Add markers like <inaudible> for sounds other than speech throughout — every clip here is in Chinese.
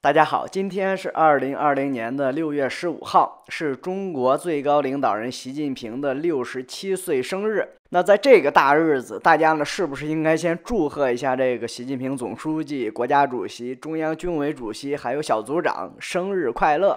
大家好，今天是二零二零年的六月十五号，是中国最高领导人习近平的六十七岁生日。那在这个大日子，大家呢是不是应该先祝贺一下这个习近平总书记、国家主席、中央军委主席还有小组长生日快乐？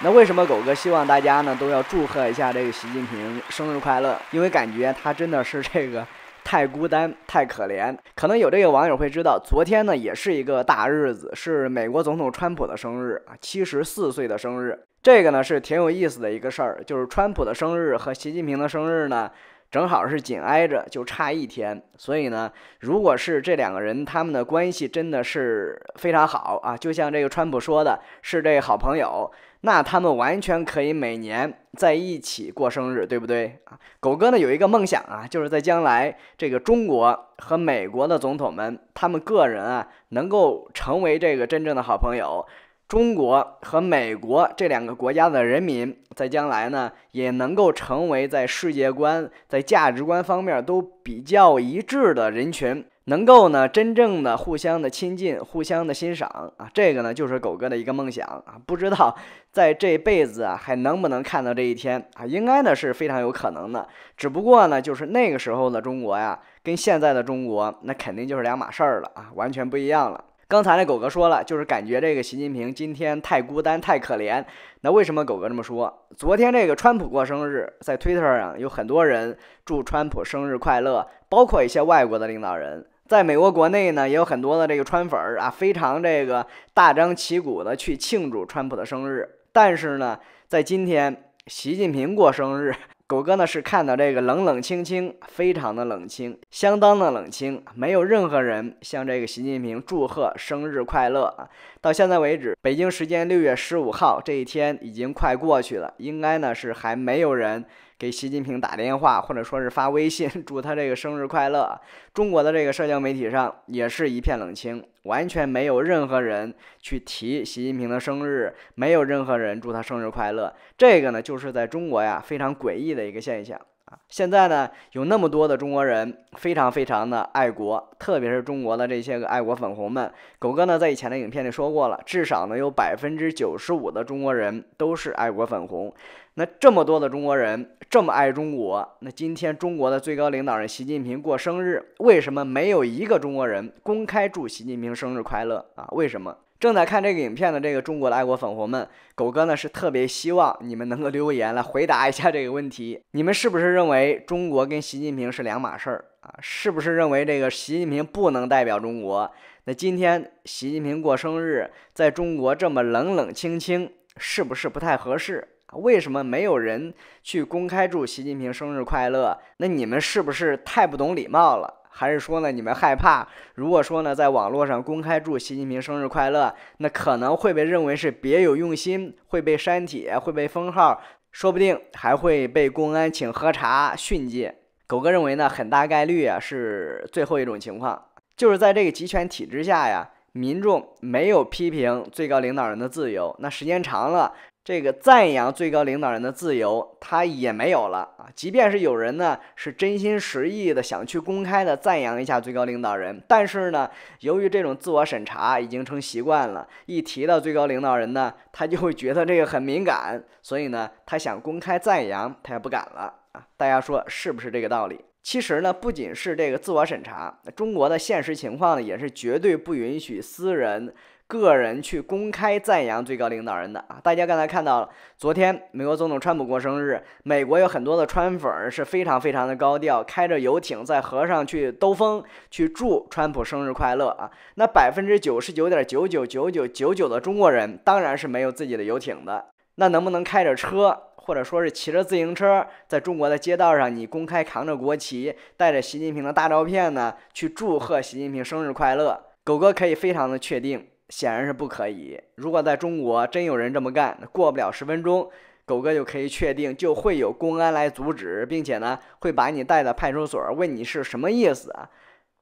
那为什么狗哥希望大家呢都要祝贺一下这个习近平生日快乐？因为感觉他真的是这个。太孤单，太可怜。可能有这个网友会知道，昨天呢也是一个大日子，是美国总统川普的生日啊，七十四岁的生日。这个呢是挺有意思的一个事儿，就是川普的生日和习近平的生日呢，正好是紧挨着，就差一天。所以呢，如果是这两个人他们的关系真的是非常好啊，就像这个川普说的，是这好朋友。那他们完全可以每年在一起过生日，对不对啊？狗哥呢有一个梦想啊，就是在将来这个中国和美国的总统们，他们个人啊能够成为这个真正的好朋友。中国和美国这两个国家的人民，在将来呢也能够成为在世界观、在价值观方面都比较一致的人群。能够呢，真正的互相的亲近，互相的欣赏啊，这个呢就是狗哥的一个梦想啊。不知道在这辈子啊还能不能看到这一天啊？应该呢是非常有可能的。只不过呢，就是那个时候的中国呀，跟现在的中国那肯定就是两码事儿了啊，完全不一样了。刚才那狗哥说了，就是感觉这个习近平今天太孤单、太可怜。那为什么狗哥这么说？昨天这个川普过生日，在推特上有很多人祝川普生日快乐，包括一些外国的领导人。在美国国内呢，也有很多的这个川粉儿啊，非常这个大张旗鼓的去庆祝川普的生日。但是呢，在今天习近平过生日。狗哥呢是看到这个冷冷清清，非常的冷清，相当的冷清，没有任何人向这个习近平祝贺生日快乐啊！到现在为止，北京时间六月十五号这一天已经快过去了，应该呢是还没有人给习近平打电话或者说是发微信 <laughs> 祝他这个生日快乐。中国的这个社交媒体上也是一片冷清。完全没有任何人去提习近平的生日，没有任何人祝他生日快乐。这个呢，就是在中国呀非常诡异的一个现象啊。现在呢，有那么多的中国人非常非常的爱国，特别是中国的这些个爱国粉红们。狗哥呢在以前的影片里说过了，至少呢有百分之九十五的中国人都是爱国粉红。那这么多的中国人这么爱中国，那今天中国的最高领导人习近平过生日，为什么没有一个中国人公开祝习近平生日快乐啊？为什么？正在看这个影片的这个中国的爱国粉红们，狗哥呢是特别希望你们能够留言来回答一下这个问题：你们是不是认为中国跟习近平是两码事儿啊？是不是认为这个习近平不能代表中国？那今天习近平过生日，在中国这么冷冷清清，是不是不太合适？为什么没有人去公开祝习近平生日快乐？那你们是不是太不懂礼貌了？还是说呢，你们害怕？如果说呢，在网络上公开祝习近平生日快乐，那可能会被认为是别有用心，会被删帖，会被封号，说不定还会被公安请喝茶训诫。狗哥认为呢，很大概率啊是最后一种情况，就是在这个集权体制下呀，民众没有批评最高领导人的自由，那时间长了。这个赞扬最高领导人的自由，他也没有了啊！即便是有人呢是真心实意的想去公开的赞扬一下最高领导人，但是呢，由于这种自我审查已经成习惯了，一提到最高领导人呢，他就会觉得这个很敏感，所以呢，他想公开赞扬他也不敢了啊！大家说是不是这个道理？其实呢，不仅是这个自我审查，中国的现实情况呢，也是绝对不允许私人。个人去公开赞扬最高领导人的啊，大家刚才看到了，昨天美国总统川普过生日，美国有很多的川粉是非常非常的高调，开着游艇在河上去兜风，去祝川普生日快乐啊。那百分之九十九点九九九九九九的中国人当然是没有自己的游艇的，那能不能开着车，或者说是骑着自行车，在中国的街道上，你公开扛着国旗，带着习近平的大照片呢，去祝贺习近平生日快乐？狗哥可以非常的确定。显然是不可以。如果在中国真有人这么干，过不了十分钟，狗哥就可以确定就会有公安来阻止，并且呢会把你带到派出所问你是什么意思啊？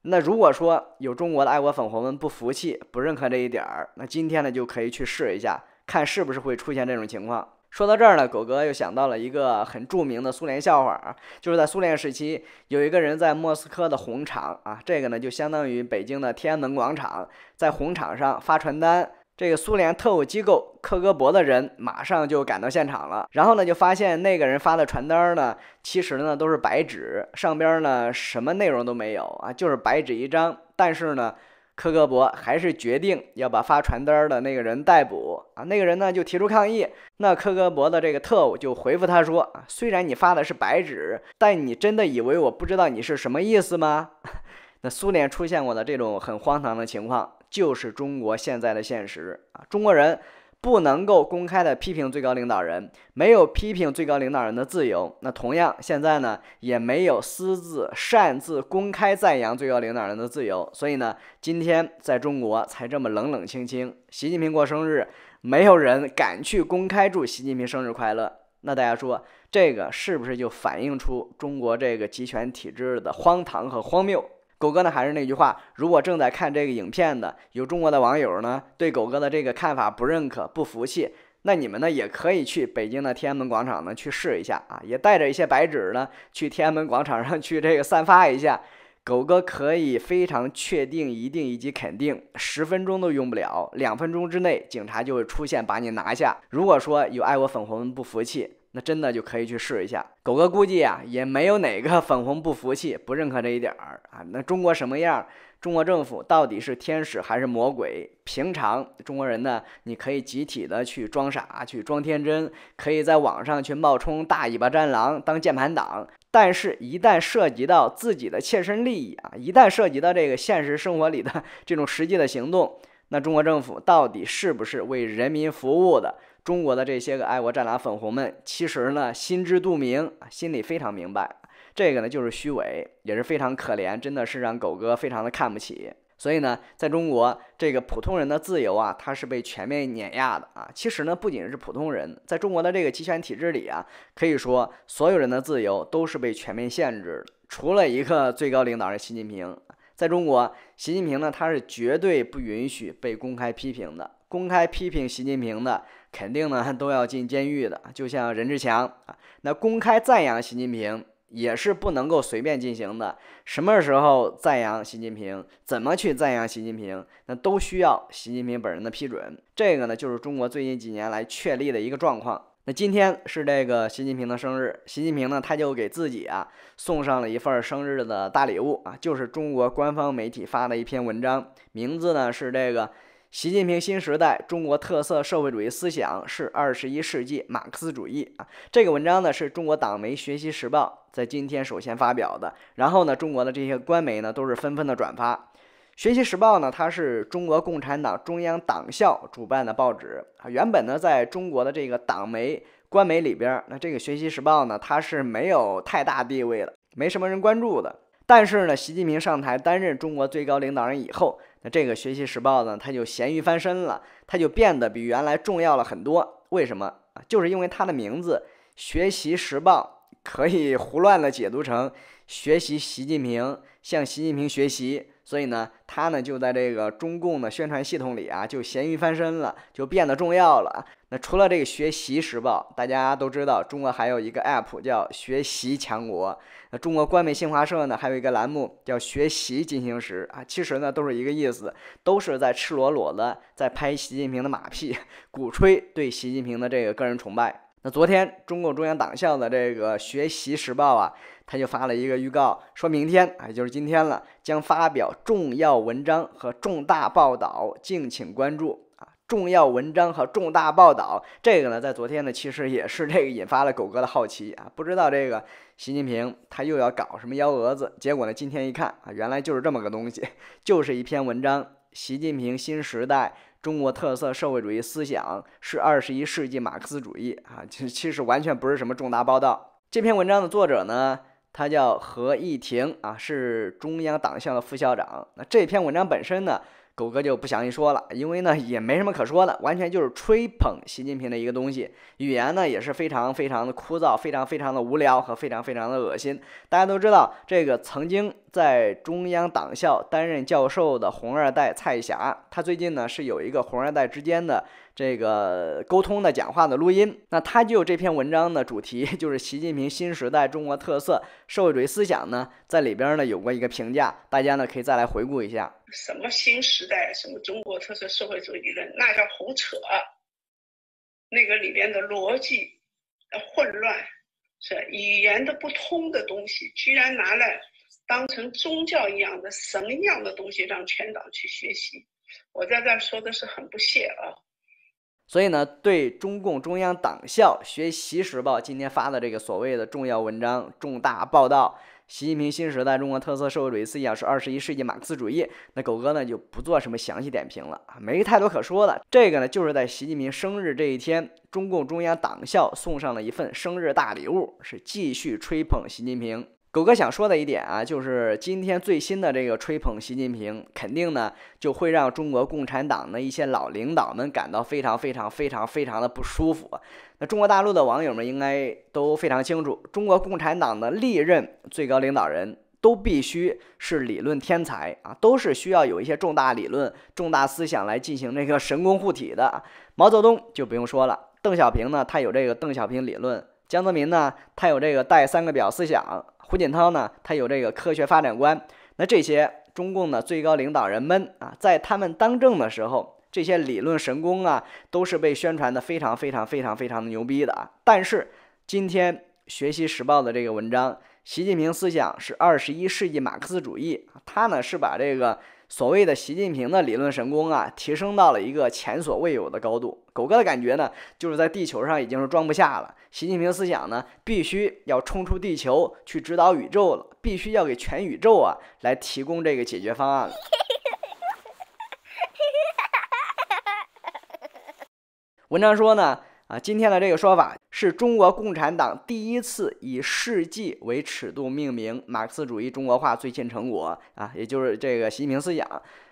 那如果说有中国的爱国粉红们不服气、不认可这一点儿，那今天呢就可以去试一下，看是不是会出现这种情况。说到这儿呢，狗哥又想到了一个很著名的苏联笑话啊，就是在苏联时期，有一个人在莫斯科的红场啊，这个呢就相当于北京的天安门广场，在红场上发传单。这个苏联特务机构克格勃的人马上就赶到现场了，然后呢就发现那个人发的传单呢，其实呢都是白纸，上边呢什么内容都没有啊，就是白纸一张，但是呢。科格勃还是决定要把发传单的那个人逮捕啊！那个人呢就提出抗议，那科格勃的这个特务就回复他说：“啊，虽然你发的是白纸，但你真的以为我不知道你是什么意思吗？” <laughs> 那苏联出现过的这种很荒唐的情况，就是中国现在的现实啊！中国人。不能够公开的批评最高领导人，没有批评最高领导人的自由。那同样，现在呢，也没有私自擅自公开赞扬最高领导人的自由。所以呢，今天在中国才这么冷冷清清。习近平过生日，没有人敢去公开祝习近平生日快乐。那大家说，这个是不是就反映出中国这个集权体制的荒唐和荒谬？狗哥呢，还是那句话，如果正在看这个影片的有中国的网友呢，对狗哥的这个看法不认可、不服气，那你们呢也可以去北京的天安门广场呢去试一下啊，也带着一些白纸呢去天安门广场上去这个散发一下。狗哥可以非常确定、一定以及肯定，十分钟都用不了，两分钟之内警察就会出现把你拿下。如果说有爱国粉红不服气，那真的就可以去试一下。狗哥估计啊，也没有哪个粉红不服气、不认可这一点儿啊。那中国什么样？中国政府到底是天使还是魔鬼？平常中国人呢，你可以集体的去装傻、去装天真，可以在网上去冒充大尾巴战狼当键盘党。但是，一旦涉及到自己的切身利益啊，一旦涉及到这个现实生活里的 <laughs> 这种实际的行动，那中国政府到底是不是为人民服务的？中国的这些个爱国战狼粉红们，其实呢心知肚明，心里非常明白，这个呢就是虚伪，也是非常可怜，真的是让狗哥非常的看不起。所以呢，在中国这个普通人的自由啊，它是被全面碾压的啊。其实呢，不仅是普通人，在中国的这个集权体制里啊，可以说所有人的自由都是被全面限制的，除了一个最高领导人习近平。在中国，习近平呢，他是绝对不允许被公开批评的。公开批评习近平的，肯定呢都要进监狱的。就像任志强啊，那公开赞扬习近平也是不能够随便进行的。什么时候赞扬习近平，怎么去赞扬习近平，那都需要习近平本人的批准。这个呢，就是中国最近几年来确立的一个状况。那今天是这个习近平的生日，习近平呢，他就给自己啊送上了一份生日的大礼物啊，就是中国官方媒体发的一篇文章，名字呢是这个。习近平新时代中国特色社会主义思想是二十一世纪马克思主义啊！这个文章呢是中国党媒《学习时报》在今天首先发表的，然后呢，中国的这些官媒呢都是纷纷的转发。《学习时报》呢，它是中国共产党中央党校主办的报纸啊。原本呢，在中国的这个党媒官媒里边，那这个《学习时报》呢，它是没有太大地位的，没什么人关注的。但是呢，习近平上台担任中国最高领导人以后，那这个《学习时报》呢，它就咸鱼翻身了，它就变得比原来重要了很多。为什么啊？就是因为它的名字《学习时报》可以胡乱的解读成学习习近平，向习近平学习。所以呢，它呢就在这个中共的宣传系统里啊，就咸鱼翻身了，就变得重要了。除了这个《学习时报》，大家都知道，中国还有一个 App 叫“学习强国”。那中国官媒新华社呢，还有一个栏目叫“学习进行时”啊，其实呢都是一个意思，都是在赤裸裸的在拍习近平的马屁，<laughs> 鼓吹对习近平的这个个人崇拜。那昨天，中共中央党校的这个《学习时报》啊，他就发了一个预告，说明天啊，也就是今天了，将发表重要文章和重大报道，敬请关注！重要文章和重大报道，这个呢，在昨天呢，其实也是这个引发了狗哥的好奇啊，不知道这个习近平他又要搞什么幺蛾子？结果呢，今天一看啊，原来就是这么个东西，就是一篇文章，《习近平新时代》。中国特色社会主义思想是二十一世纪马克思主义啊，其其实完全不是什么重大报道。这篇文章的作者呢，他叫何毅婷啊，是中央党校的副校长。那这篇文章本身呢？狗哥就不详细说了，因为呢也没什么可说的，完全就是吹捧习近平的一个东西，语言呢也是非常非常的枯燥，非常非常的无聊和非常非常的恶心。大家都知道，这个曾经在中央党校担任教授的红二代蔡霞，他最近呢是有一个红二代之间的这个沟通的讲话的录音。那他就这篇文章的主题 <laughs> 就是习近平新时代中国特色社会主义思想呢，在里边呢有过一个评价，大家呢可以再来回顾一下。什么新时代，什么中国特色社会主义理论，那叫胡扯。那个里边的逻辑混乱，是语言的不通的东西，居然拿来当成宗教一样的神一样的东西让全党去学习。我在这说的是很不屑啊。所以呢，对中共中央党校学习时报今天发的这个所谓的重要文章、重大报道。习近平新时代中国特色社会主义思想是二十一世纪马克思主义。那狗哥呢就不做什么详细点评了，没太多可说的。这个呢就是在习近平生日这一天，中共中央党校送上了一份生日大礼物，是继续吹捧习近平。狗哥想说的一点啊，就是今天最新的这个吹捧习近平，肯定呢就会让中国共产党的一些老领导们感到非常非常非常非常的不舒服。那中国大陆的网友们应该都非常清楚，中国共产党的历任最高领导人都必须是理论天才啊，都是需要有一些重大理论、重大思想来进行那个神功护体的。毛泽东就不用说了，邓小平呢他有这个邓小平理论，江泽民呢他有这个带三个表思想。胡锦涛呢，他有这个科学发展观。那这些中共的最高领导人们啊，在他们当政的时候，这些理论神功啊，都是被宣传的非常非常非常非常的牛逼的啊。但是今天《学习时报》的这个文章，习近平思想是二十一世纪马克思主义，他呢是把这个。所谓的习近平的理论神功啊，提升到了一个前所未有的高度。狗哥的感觉呢，就是在地球上已经是装不下了。习近平思想呢，必须要冲出地球去指导宇宙了，必须要给全宇宙啊来提供这个解决方案了。<laughs> 文章说呢。啊，今天的这个说法是中国共产党第一次以世纪为尺度命名马克思主义中国化最新成果啊，也就是这个习近平思想。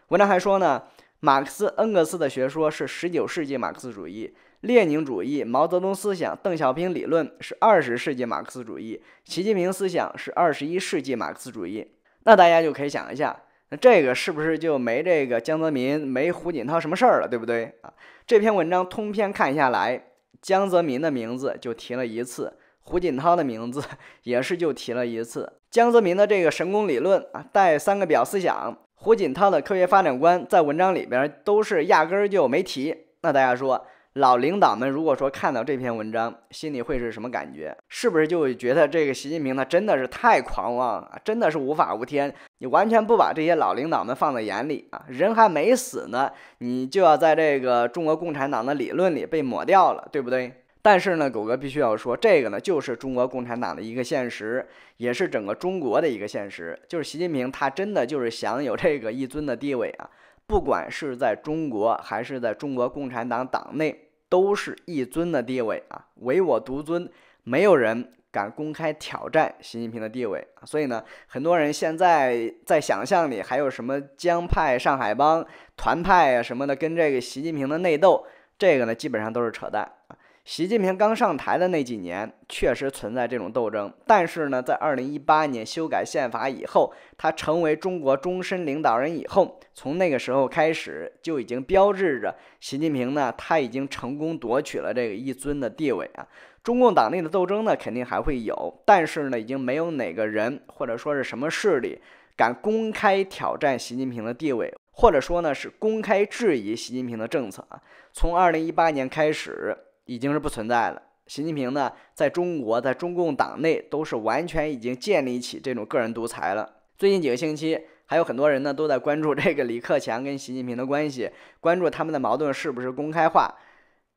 文章还说呢，马克思恩格斯的学说是十九世纪马克思主义，列宁主义、毛泽东思想、邓小平理论是二十世纪马克思主义，习近平思想是二十一世纪马克思主义。那大家就可以想一下，那这个是不是就没这个江泽民、没胡锦涛什么事儿了，对不对啊？这篇文章通篇看下来。江泽民的名字就提了一次，胡锦涛的名字 <laughs> 也是就提了一次。江泽民的这个神功理论啊，带三个表思想；胡锦涛的科学发展观在文章里边都是压根儿就没提。那大家说？老领导们如果说看到这篇文章，心里会是什么感觉？是不是就会觉得这个习近平他真的是太狂妄啊，真的是无法无天？你完全不把这些老领导们放在眼里啊，人还没死呢，你就要在这个中国共产党的理论里被抹掉了，对不对？但是呢，狗哥必须要说，这个呢就是中国共产党的一个现实，也是整个中国的一个现实，就是习近平他真的就是享有这个一尊的地位啊。不管是在中国还是在中国共产党党内，都是一尊的地位啊，唯我独尊，没有人敢公开挑战习近平的地位所以呢，很多人现在在想象里还有什么江派、上海帮、团派啊什么的，跟这个习近平的内斗，这个呢基本上都是扯淡啊。习近平刚上台的那几年，确实存在这种斗争。但是呢，在二零一八年修改宪法以后，他成为中国终身领导人以后，从那个时候开始，就已经标志着习近平呢，他已经成功夺取了这个一尊的地位啊。中共党内的斗争呢，肯定还会有，但是呢，已经没有哪个人或者说是什么势力敢公开挑战习近平的地位，或者说呢，是公开质疑习近平的政策啊。从二零一八年开始。已经是不存在了。习近平呢，在中国，在中共党内都是完全已经建立起这种个人独裁了。最近几个星期，还有很多人呢都在关注这个李克强跟习近平的关系，关注他们的矛盾是不是公开化。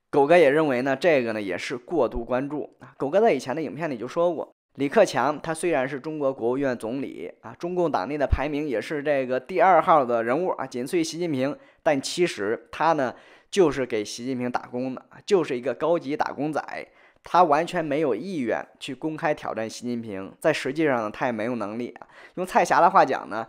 狗哥也认为呢，这个呢也是过度关注啊。狗哥在以前的影片里就说过，李克强他虽然是中国国务院总理啊，中共党内的排名也是这个第二号的人物啊，仅次于习近平，但其实他呢。就是给习近平打工的，就是一个高级打工仔，他完全没有意愿去公开挑战习近平，在实际上呢，他也没有能力啊。用蔡霞的话讲呢，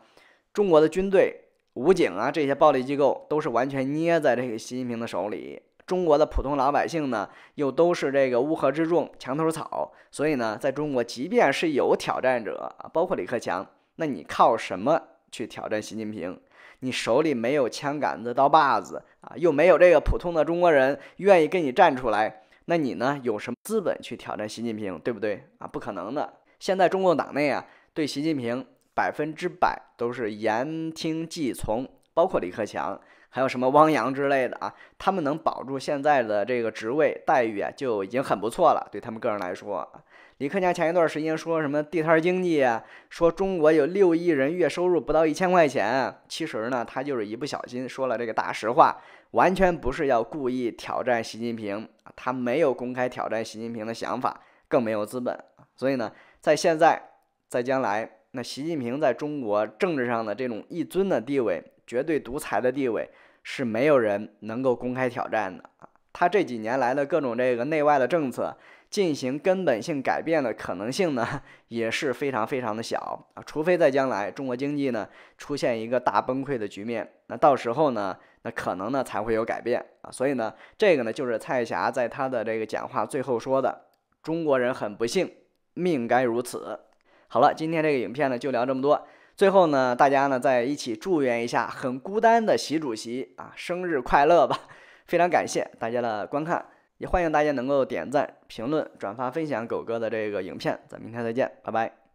中国的军队、武警啊这些暴力机构都是完全捏在这个习近平的手里，中国的普通老百姓呢又都是这个乌合之众、墙头草，所以呢，在中国即便是有挑战者啊，包括李克强，那你靠什么去挑战习近平？你手里没有枪杆子、刀把子啊，又没有这个普通的中国人愿意跟你站出来，那你呢有什么资本去挑战习近平，对不对啊？不可能的。现在中共党内啊，对习近平百分之百都是言听计从，包括李克强，还有什么汪洋之类的啊，他们能保住现在的这个职位待遇啊，就已经很不错了，对他们个人来说。李克强前一段时间说什么地摊经济啊，说中国有六亿人月收入不到一千块钱。其实呢，他就是一不小心说了这个大实话，完全不是要故意挑战习近平，他没有公开挑战习近平的想法，更没有资本。所以呢，在现在，在将来，那习近平在中国政治上的这种一尊的地位，绝对独裁的地位，是没有人能够公开挑战的。他这几年来的各种这个内外的政策。进行根本性改变的可能性呢，也是非常非常的小啊，除非在将来中国经济呢出现一个大崩溃的局面，那到时候呢，那可能呢才会有改变啊。所以呢，这个呢就是蔡霞在他的这个讲话最后说的：“中国人很不幸，命该如此。”好了，今天这个影片呢就聊这么多。最后呢，大家呢再一起祝愿一下很孤单的习主席啊，生日快乐吧！非常感谢大家的观看。也欢迎大家能够点赞、评论、转发、分享狗哥的这个影片。咱明天再见，拜拜。